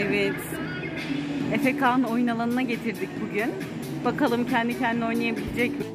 Evet. Efe Kaan oyun alanına getirdik bugün. Bakalım kendi kendine oynayabilecek mi?